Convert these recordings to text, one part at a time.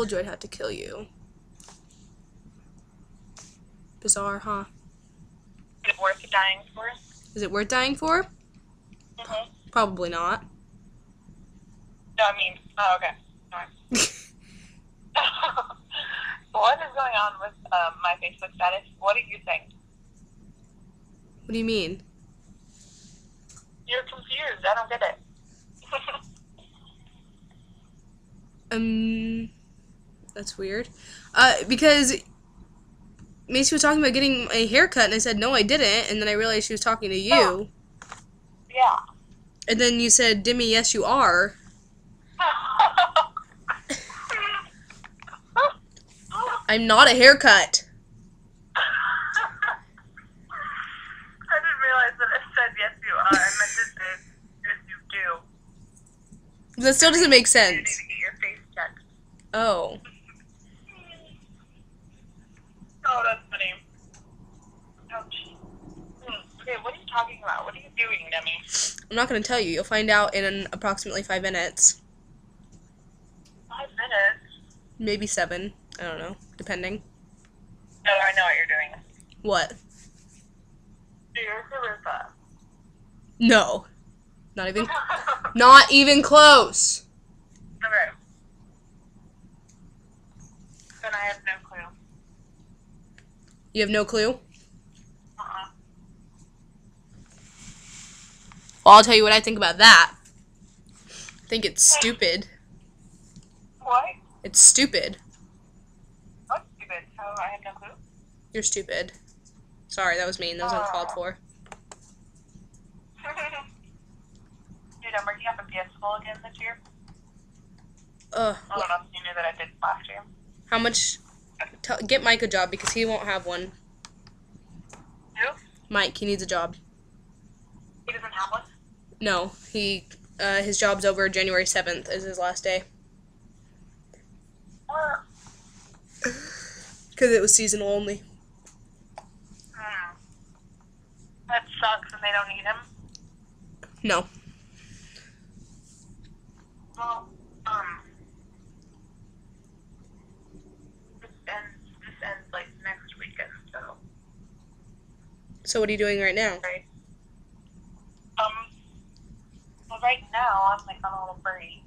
told you I'd have to kill you. Bizarre, huh? Is it worth dying for? Is it worth dying for? Mm-hmm. Probably not. No, I mean, oh, okay. What is going on with um, my Facebook status? What do you think? What do you mean? You're confused. I don't get it. Um, that's weird. Uh, because Macy was talking about getting a haircut, and I said no, I didn't, and then I realized she was talking to you, yeah. and then you said, "Dimmy, yes, you are." I'm not a haircut. I didn't realize that I said yes you are. I meant to say yes you do. That still doesn't make You need sense. to get your face checked. Oh, that's funny. Ouch. Hmm. Okay, what are you talking about? What are you doing, Demi? I'm not gonna tell you. You'll find out in approximately five minutes, Five minutes. maybe seven. I don't know, depending. No, I know what you're doing. What? You're. No, not even, not even close. okay. Then I have no clue. You have no clue. Well, I'll tell you what I think about that. I think it's stupid. What? It's stupid. What's stupid? So I have no clue? You're stupid. Sorry, that was mean. That was uncalled for. Dude, I'm working up a PS4 again this year. Ugh. I don't know if you knew that I did last year. How much? Get Mike a job because he won't have one. Who? Mike, he needs a job. He doesn't have one? No, he. Uh, his job's over January seventh is his last day because it was seasonal only. hmm. That sucks and they don't need him. No. Well, um, this ends, this ends like next weekend, so, So what are you doing right now? right? Um, right now I'm like on a little break.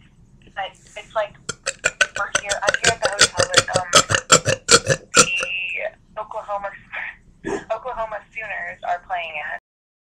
I, it's like, we're here, I'm here at the hotel with, um, the Oklahoma, Oklahoma Sooners are playing at.